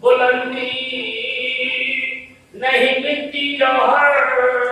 بلندی نہیں ملتی جوہر۔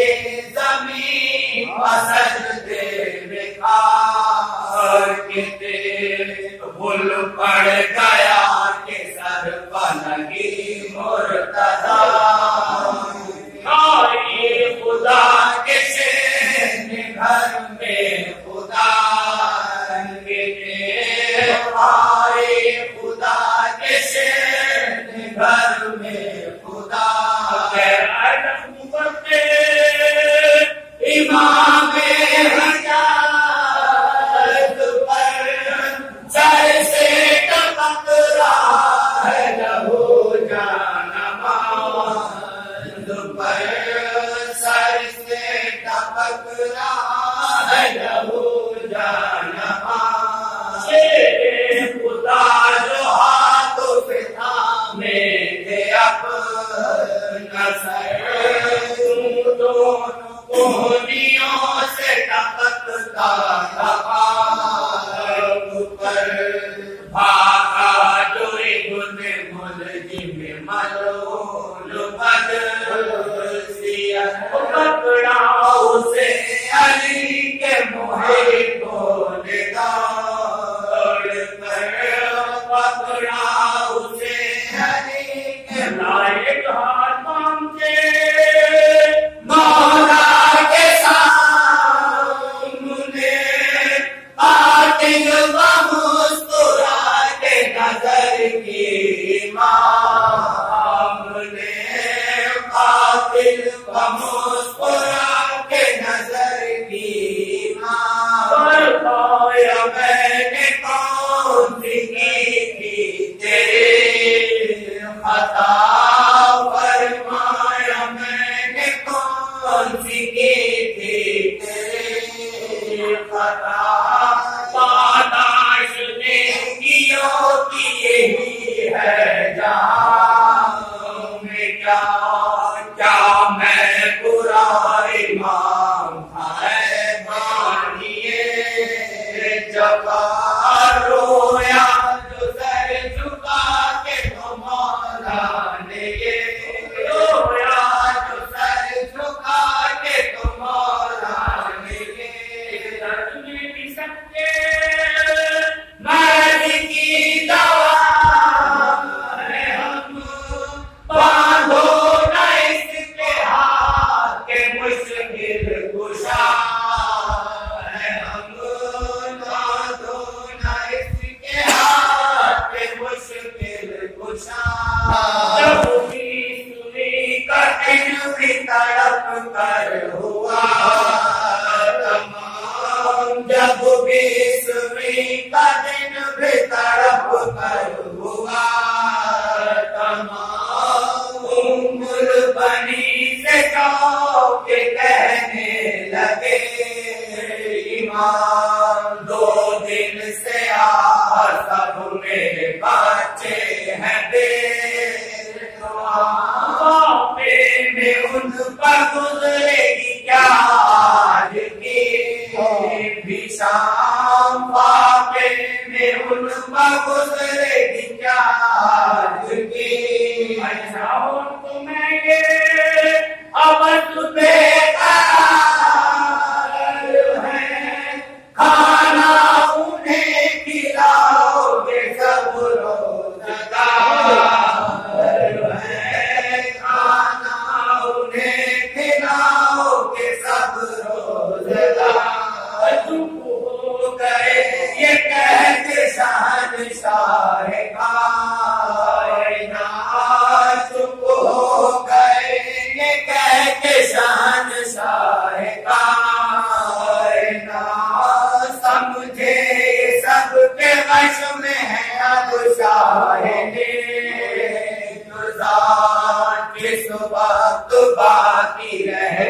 Jesus, me, passage. نظر کی ماں نے قاتل مسکرا کے نظر کی ماں میں نے کون کی تیرے خطا؟ بیسویں کا دن بھی طرف کر ہوا تمام مل بنی سے کہو کے کہنے لگے، ایمان شام پاپے میں ان گزرے گی کیا سارے کائنات کریں کہہ کے سارے کائنات سمجھے سب کے وش ہے اب سارے گزار صبح تو باقی رہے۔